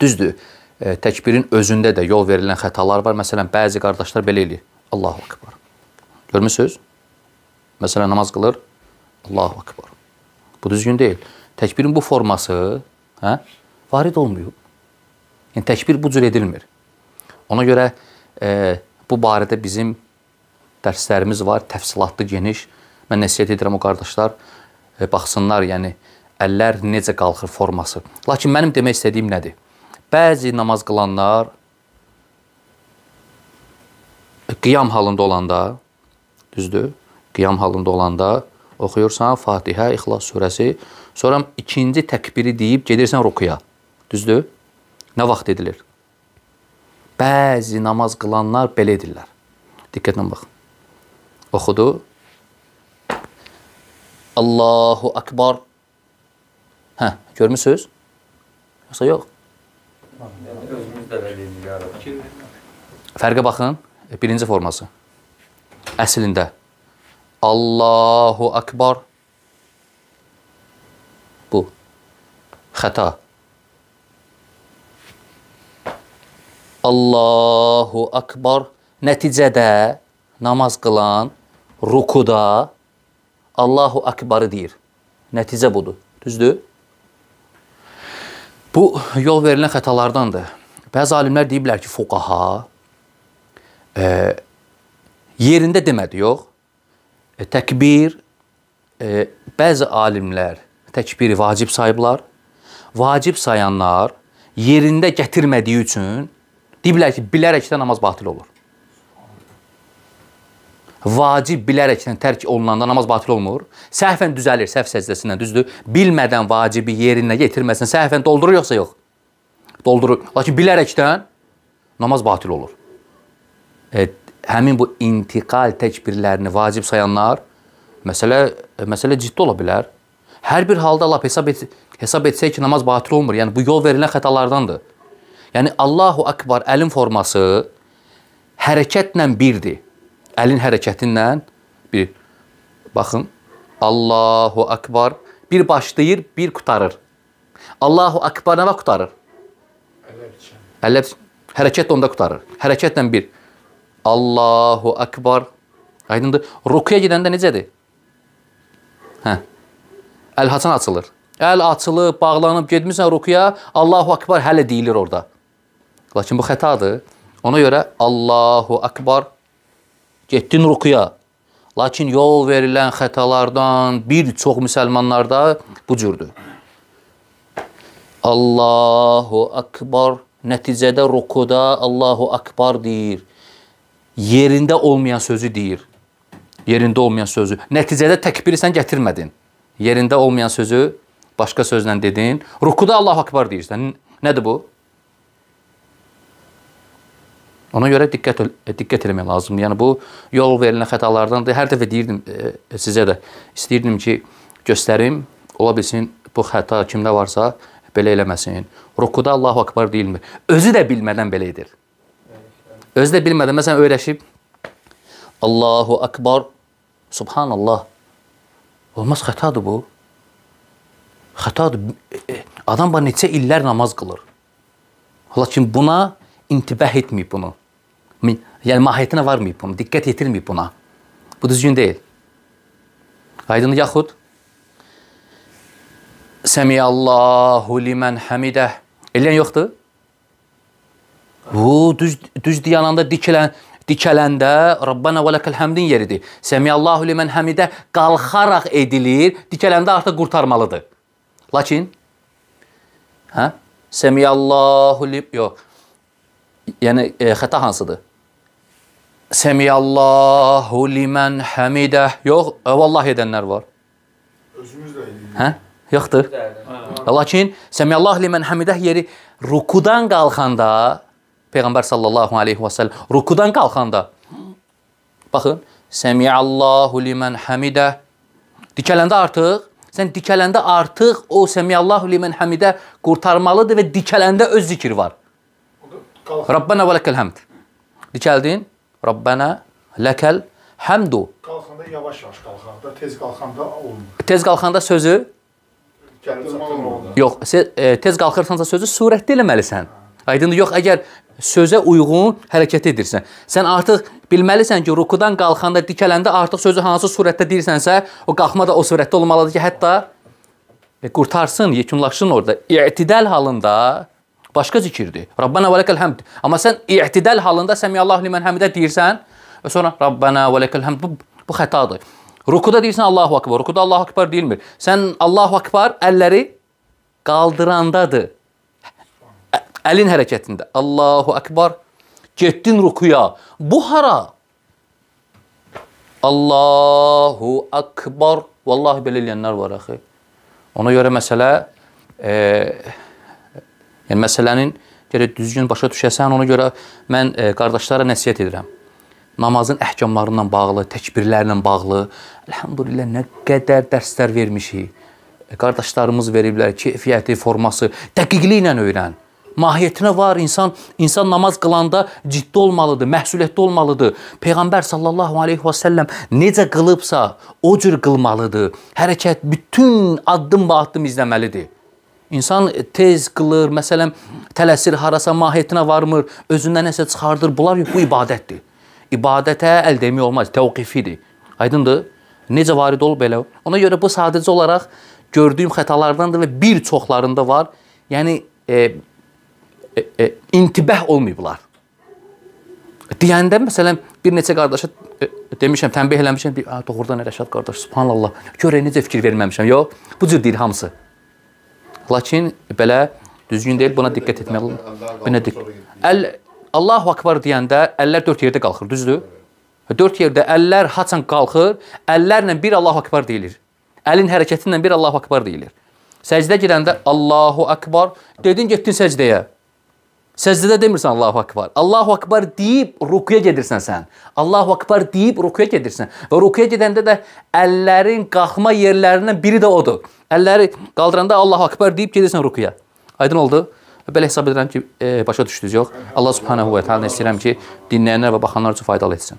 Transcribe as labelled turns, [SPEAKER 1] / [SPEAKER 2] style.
[SPEAKER 1] Düzdür, e, təkbirin özündə də yol verilən xətalar var. Məsələn, bəzi qardaşlar belə eləyir. Allahu akbar. Görmüsüz? Məsələn, namaz qılır. Allahu akbar. Bu düzgün deyil. Təkbirin bu forması, hə? Varid olmuyor. Yəni təkbir bu cür edilmir. Ona görə e, bu barədə bizim dərslərimiz var, təfsilatlı, geniş. Mən nəsihət edirəm o qardaşlar e, baxsınlar, yəni əllər necə qalxır forması. Lakin mənim demək istədiyim nədir? Bəzi namaz qılanlar qiyam halında olanda, düzdür? Qiyam halında olanda oxuyursan Fatihə, İxlas surəsi, sonra ikinci təkbiri deyib gedirsən rukuya. Düzdür? Nə vaxt edilir? Bəzi namaz qılanlar belə edirlər. Diqqətlə bax. Oxudu. Allahu akbar. Hə, görmüsüz? Yoxsa yox?
[SPEAKER 2] Özümüz də belə edirik.
[SPEAKER 1] Fərqə baxın. Birinci forması. Əslində Allahu akbar. Bu xəta. Allahu akbar. Nəticədə namaz qılan rukuda Allahu akbarı deyir. Nəticə budur. Düzdür? Bu yol verilən xətalardandır. Bəzi alimlər deyiblər ki, fuqaha e, yerində demədi, yox. E, təkbir e, bəzi alimlər təkbiri vacib sayıblar. Vacib sayanlar yerində gətirmədiyi üçün deyiblər ki, bilərəkdən namaz batil olur. Vacib bilərəkdən tərk olunanda namaz batil olmur. Səhvən düzəlir, səhv səjdəsindən düzdür. Bilmədən vacibi yerinə yetirməsən səhvən doldurur yoxsa yox? Doldurur. Lakin bilərəkdən namaz batil olur. E, həmin bu intiqal təkbirlərini vacib sayanlar məsələ məsələ ciddi ola bilər. Hər bir halda lap hesab et, hesab etsək ki, namaz batil olmur. Yəni bu yol verilən xətalardandır. Yəni Allahu Akbar əlin forması hərəkətlə birdir. Əlin hərəkəti ilə bir baxın. Allahu Akbar bir başlayır, bir qutarır. Allahu Akbar nə vaxt qutarır? Əllər hərəkət onda qutarır. Hərəkətlə bir. Allahu Akbar. Aydındır. Rukuya gedəndə necədir? Hə. Əl haçan açılır. Əl açılıb, bağlanıb getmisən rukuya, Allahu Akbar hələ deyilir orada. Lakin bu xətadır. Ona görə Allahu Akbar getdin rukuya. Lakin yol verilən xətalardan bir çox müsəlmanlarda bu cürdür. Allahu Akbar nəticədə rukuda Allahu Akbar deyir. Yerində olmayan sözü deyir. Yerində olmayan sözü. Nəticədə təkbiri sən gətirmədin. Yerində olmayan sözü başqa sözlə dedin. Rukuda Allahu Akbar deyirsən. Nədir bu? Ona görə diqqət diqqət etmək lazımdır. Yəni bu yol verilən xətalardandır. Hər dəfə deyirdim e, sizə də istəyirdim ki, göstərim, ola bilsin bu xəta kimdə varsa belə eləməsin. Rukuda Allahu Akbar deyilmir. Özü də bilmədən belə edir. Özü də bilmədən məsələn öyrəşib Allahu Akbar Subhanallah. Olmaz xətadır bu. Xətadır. E, e, adam var neçə illər namaz qılır. Lakin buna intibah etməyib bunu. Yəni mahiyyətinə varmayıb bunu, diqqət yetirməyib buna. Bu düzgün deyil. Aydın yaxud Səmiyallahu limen hamidə eləyən yoxdur? Bu düz düz dayananda dikilən dikələndə Rabbana və ləkəl həmdin yeridir. Səmiyallahu limen hamidə qalxaraq edilir, dikələndə artıq qurtarmalıdır. Lakin hə? Səmiyallahu lim yox. Yəni e, xəta hansıdır? Semiyallahu limen hamidə. Yox, vallahi edənlər var.
[SPEAKER 3] Özümüz də eləyirik.
[SPEAKER 1] Hə? Yoxdur. Lakin Semiyallahu limen hamidə yeri rukudan qalxanda Peyğəmbər sallallahu alayhi və səlləm rukudan qalxanda baxın, Semiyallahu limen hamidə dikələndə artıq sən dikələndə artıq o Semiyallahu limen hamidə qurtarmalıdır və dikələndə öz zikri var. Rabbana və ləkəl həmd. Dikəldin? Rabbənə ləkəl həmdu.
[SPEAKER 3] Qalxanda yavaş-yavaş qalxanda, tez qalxanda olmur.
[SPEAKER 1] Tez qalxanda sözü. Yox, e, tez qalxırsansa sözü surətdə eləməlisən. Aydındır? Yox, əgər sözə uyğun hərəkət edirsən. Sən artıq bilməlisən ki, rukudan qalxanda, dikələndə artıq sözü hansı surətdə deyirsənsə, o qalxma da o surətdə olmalıdır ki, hətta e, qurtarsın, yekunlaşsın orada. İ'tidal halında başqa zikirdir. Rabbana və ləkəl həmd. Amma sən i'tidal halında Səmiyallahu limen həmidə deyirsən və sonra Rabbana və ləkəl həmd bu, bu xətadır. Rukuda deyirsən Allahu akbar. Rukuda Allahu akbar deyilmir. Sən Allahu akbar əlləri qaldırandadır. Əlin hərəkətində. Allahu akbar. Getdin rukuya. Bu hara? Allahu akbar. Vallahi belə eləyənlər var axı. Ona görə məsələ e, yəni məsələnin gərək düzgün başa düşəsən, ona görə mən e, qardaşlara nəsihət edirəm. Namazın əhkamlarından bağlı, təkbirlərlə bağlı elhamdülillah nə qədər dərslər vermişik. E, qardaşlarımız veriblər keyfiyyəti, forması dəqiqliklə öyrən. Mahiyyətinə var insan insan namaz qılanda ciddi olmalıdır, məsuliyyətli olmalıdır. Peyğəmbər sallallahu alayhi və səlləm necə qılıbsa, o cür qılmalıdır. Hərəkət bütün addım-ba-addım izləməlidir. İnsan tez qılır, məsələn, tələsir harasa mahiyyətinə varmır, özündən nəsə çıxardır. Bunlar bu ibadətdir. İbadətə əl demək olmaz, təvqifidir. Aydındır? Necə varid olub belə? Ona görə bu sadəcə olaraq gördüyüm xətalardandır və bir çoxlarında var. Yəni e, e, e, intibah olmayıblar. Deyəndə məsələn bir neçə qardaşa e, demişəm, tənbih eləmişəm, bir, "A, doğrudan Rəşad qardaş, subhanallah. Görə necə fikir verməmişəm." Yox, bu cür deyir hamısı. Lakin belə düzgün deyil, buna diqqət etmək lazımdır. Buna diqqət. Əl Allahu akbar deyəndə əllər 4 yerdə qalxır, düzdür? 4 yerdə əllər haçan qalxır, əllərlə bir Allahu akbar deyilir. Əlin hərəkəti ilə bir Allahu akbar deyilir. Səcdə girəndə Allahu akbar, dedin getdin səcdəyə. Səcdədə demirsən Allahu akbar. Allahu akbar deyib rukuya gedirsən sən. Allahu akbar deyib rukuya gedirsən. Və rukuya gedəndə də əllərin qalxma yerlərindən biri də odur. Əlləri qaldıranda Allahu akbar deyib gedirsən rukuya. Aydın oldu? Belə hesab edirəm ki, e, başa düşdünüz yox? Allah subhanahu və təala istəyirəm ki, dinləyənlər və baxanlar üçün faydalı etsin.